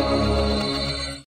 Thank you.